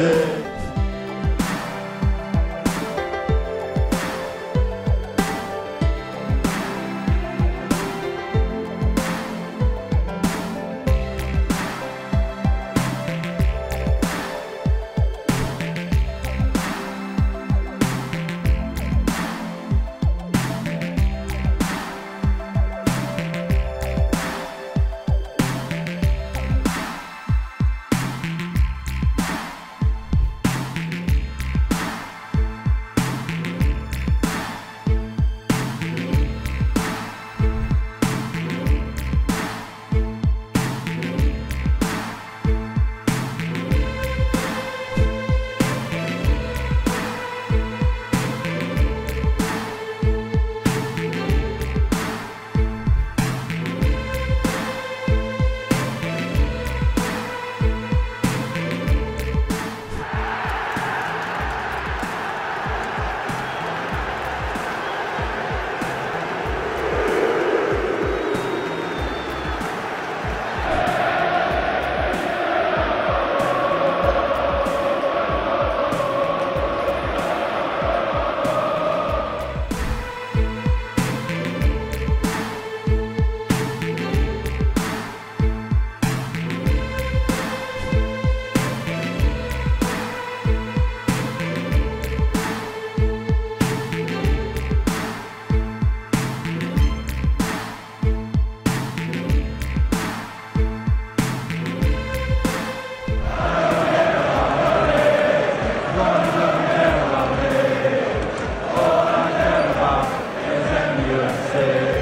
você. Amen.